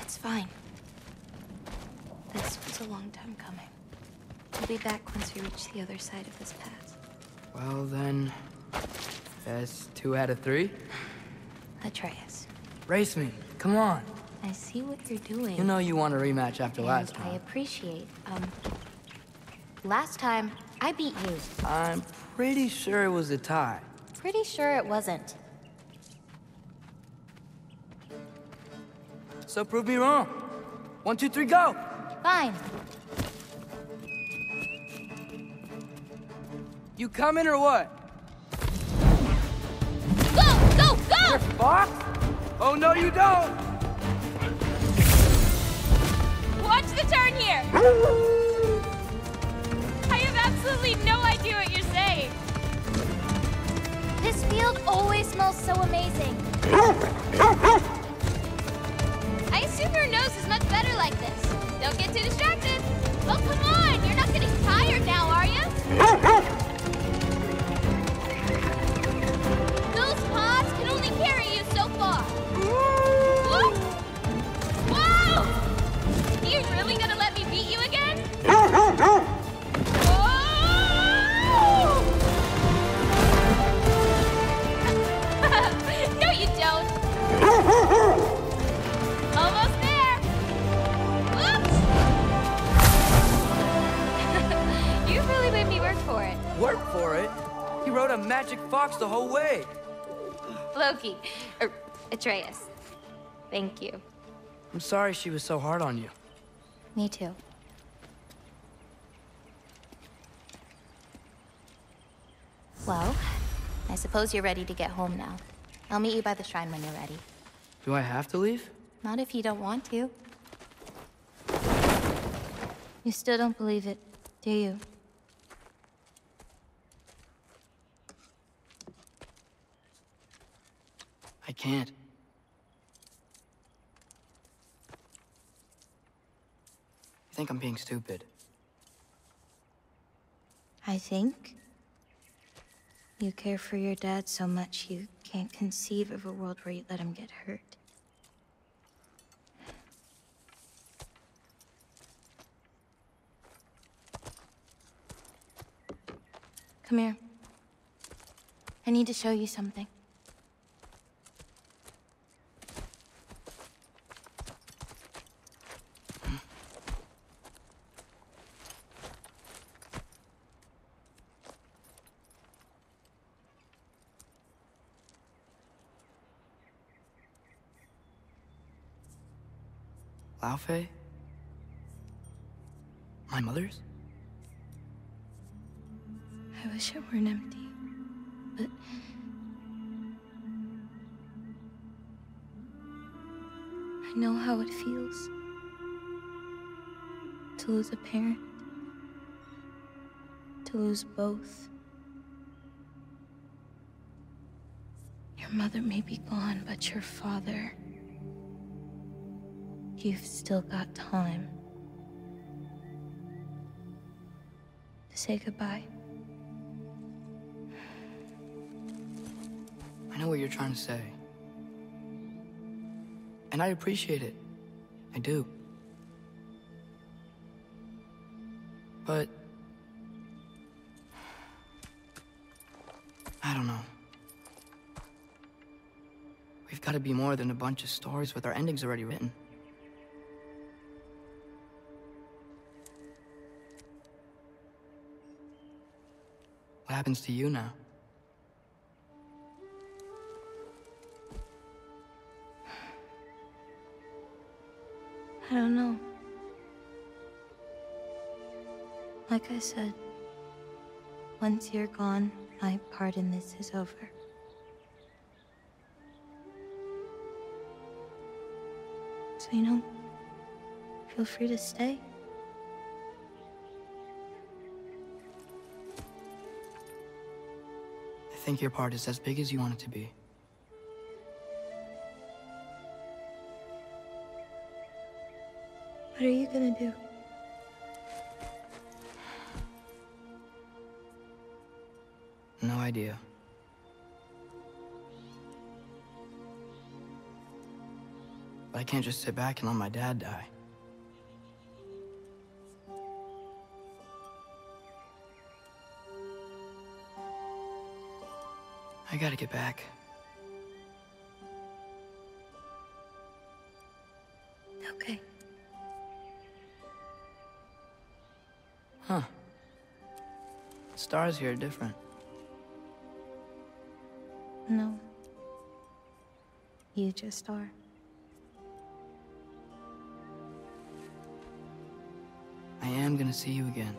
It's fine. This was a long time coming. We'll be back once we reach the other side of this path. Well then, that's two out of three. Atreus, Race me. Come on. I see what you're doing. You know you want a rematch after and last time. I appreciate. Um, last time I beat you. I'm pretty sure it was a tie. Pretty sure it wasn't. So prove me wrong. One, two, three, go! Fine. You coming or what? Go, go, go! Fox? Oh no, you don't! Watch the turn here! I have absolutely no idea what you're saying. This field always smells so amazing. like this. Don't get too distracted. Oh, come on! You're not getting tired now, are you? The whole way. Loki. Er, Atreus. Thank you. I'm sorry she was so hard on you. Me too. Well, I suppose you're ready to get home now. I'll meet you by the shrine when you're ready. Do I have to leave? Not if you don't want to. You still don't believe it, do you? I can't. You think I'm being stupid. I think you care for your dad so much you can't conceive of a world where you let him get hurt. Come here. I need to show you something. Laufey? My mother's? I wish it weren't empty, but I know how it feels to lose a parent, to lose both. Your mother may be gone, but your father. You've still got time to say goodbye. I know what you're trying to say. And I appreciate it. I do. But... I don't know. We've got to be more than a bunch of stories with our endings already written. Happens to you now? I don't know. Like I said, once you're gone, my part in this is over. So, you know, feel free to stay. Think your part is as big as you want it to be. What are you gonna do? No idea. But I can't just sit back and let my dad die. I gotta get back. Okay. Huh. Stars here are different. No. You just are. I am gonna see you again.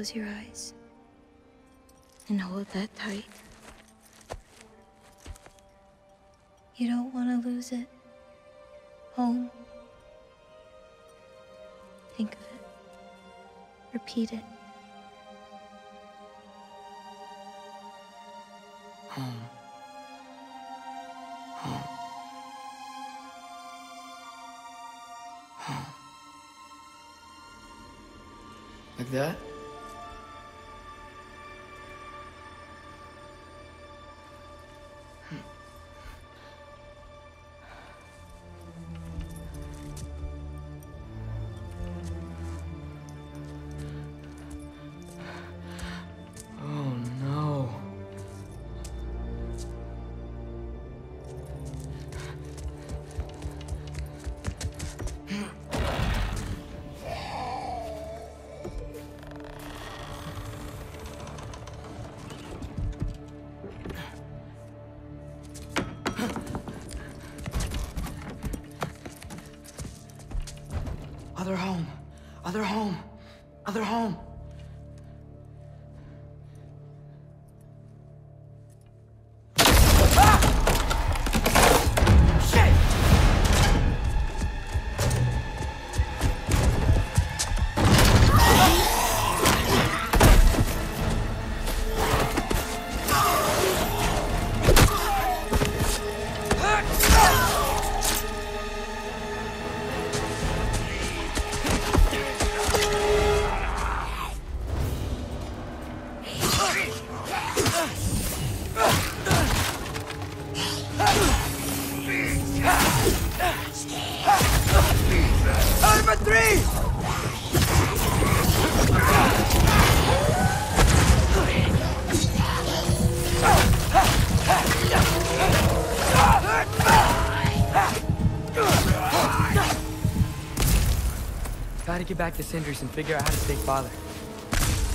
Close your eyes. And hold that tight. You don't want to lose it. Home. Think of it. Repeat it. Other home. Other home. Other home. Back to Sindri's and figure out how to save father.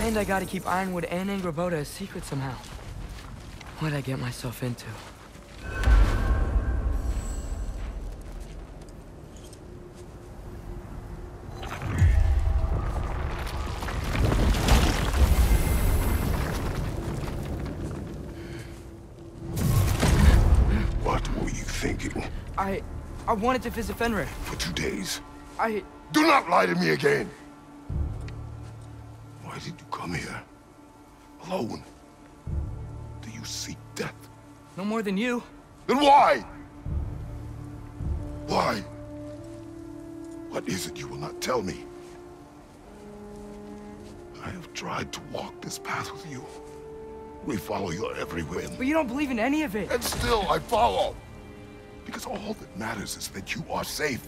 And I gotta keep Ironwood and Angrboda a secret somehow. What'd I get myself into? What were you thinking? I... I wanted to visit Fenrir. For two days? I... Do not lie to me again! Why did you come here? Alone? Do you seek death? No more than you. Then why? Why? What is it you will not tell me? I have tried to walk this path with you. We follow your every whim. But you don't believe in any of it. And still I follow. Because all that matters is that you are safe.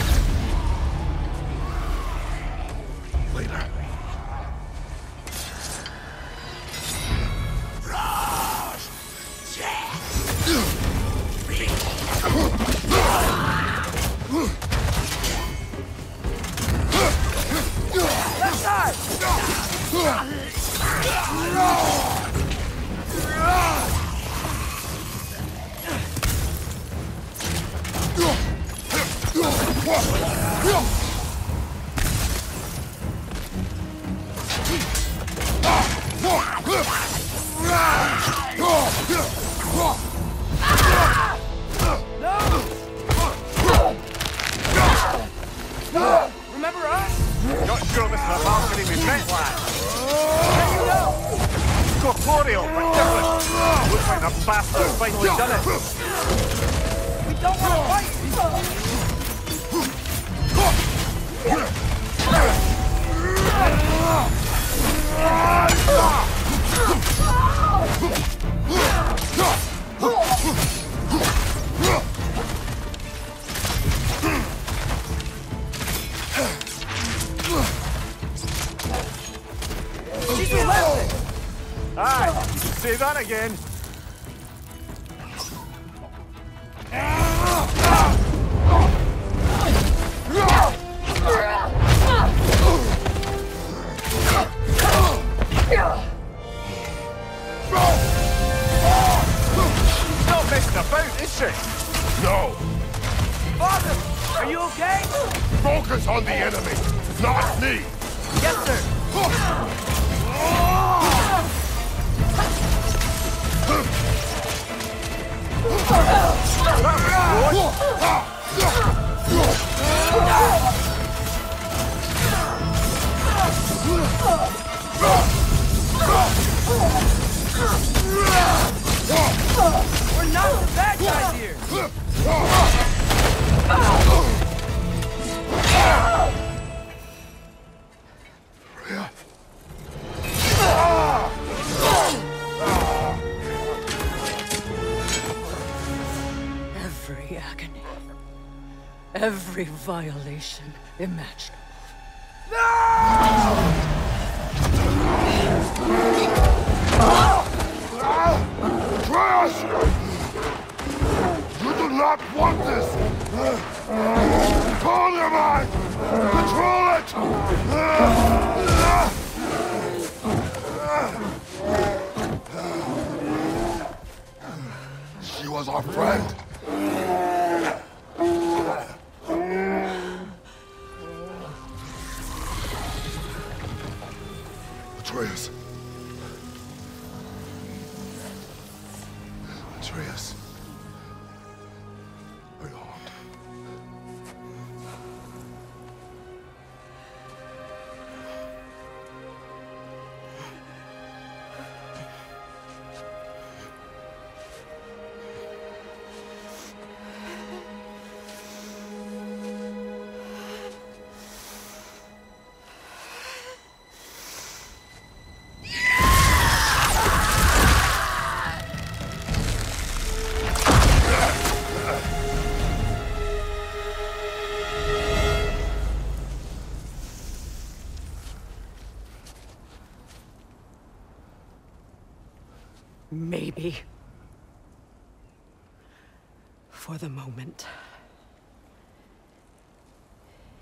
Not sure this is a balcony we met last. Corporeal, but different. Looks like the bastard finally done it. We don't want to fight! She's relentless! Aye, say that again. She's not messing about, is she? No! Father, are you okay? Focus on the enemy, not me! Yes, sir. Oh. We're not the bad guys here. Every agony. Every violation imaginable. Atreus! You do not want this! Call your mind! Control it! She was our friend. Atreus.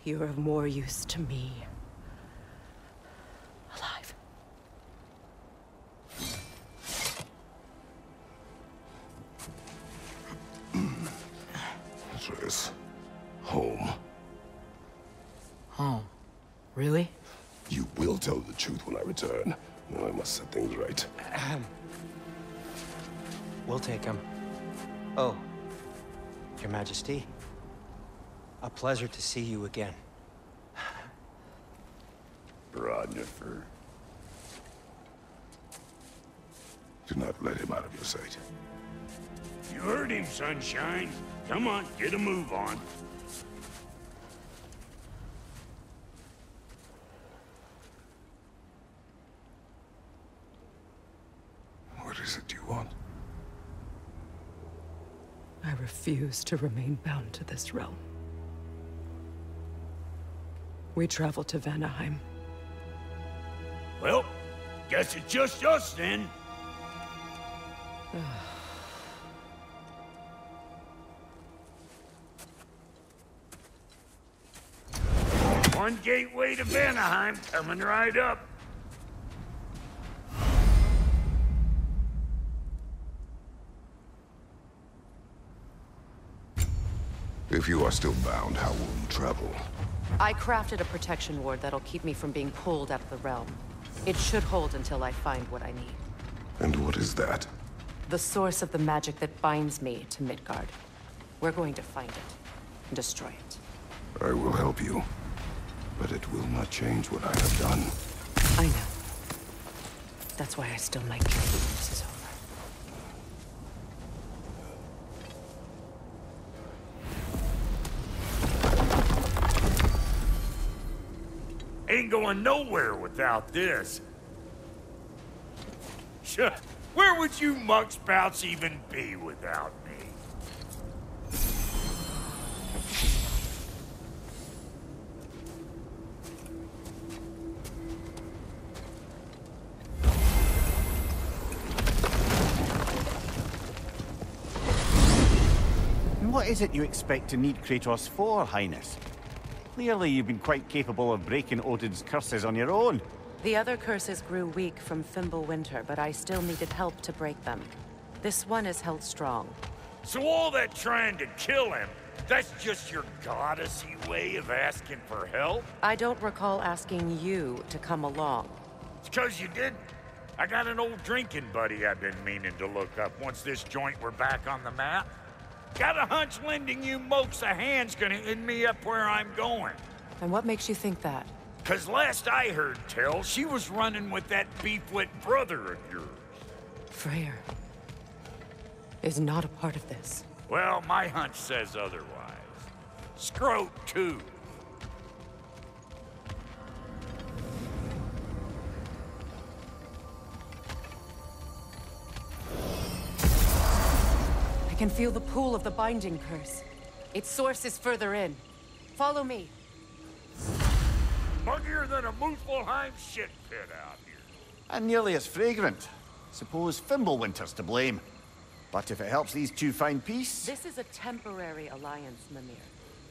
You're of more use to me. Alive. Atreus. Home. Oh, really? You will tell the truth when I return. Now I must set things right. Ahem. We'll take him. Oh, Your Majesty. A pleasure to see you again. Brodnifer. Do not let him out of your sight. You heard him, Sunshine. Come on, get a move on. What is it you want? I refuse to remain bound to this realm. We travel to Vanaheim. Well, guess it's just us then. One gateway to Vanaheim coming right up. If you are still bound, how will you travel? I crafted a protection ward that'll keep me from being pulled out of the realm. It should hold until I find what I need. And what is that? The source of the magic that binds me to Midgard. We're going to find it and destroy it. I will help you. But it will not change what I have done. I know. That's why I still might kill going nowhere without this. Where would you muckspouts even be without me? What is it you expect to need Kratos for, Highness? Clearly you've been quite capable of breaking Odin's curses on your own. The other curses grew weak from Thimble Fimbulwinter, but I still needed help to break them. This one is held strong. So all that trying to kill him, that's just your goddessy way of asking for help? I don't recall asking you to come along. It's cause you did. I got an old drinking buddy I've been meaning to look up once this joint were back on the map. Got a hunch lending you mokes a hand's gonna end me up where I'm going. And what makes you think that? Cause last I heard tell, she was running with that beefwit brother of yours. Freyr is not a part of this. Well, my hunch says otherwise. Scroat, too. Can feel the pull of the binding curse. Its source is further in. Follow me. Muggier than a Muspelheim shit pit out here. And nearly as fragrant. Suppose Fimbulwinter's to blame. But if it helps these two find peace... This is a temporary alliance, Mimir.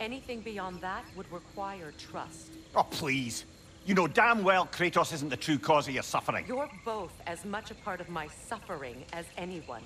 Anything beyond that would require trust. Oh, please. You know damn well Kratos isn't the true cause of your suffering. You're both as much a part of my suffering as anyone.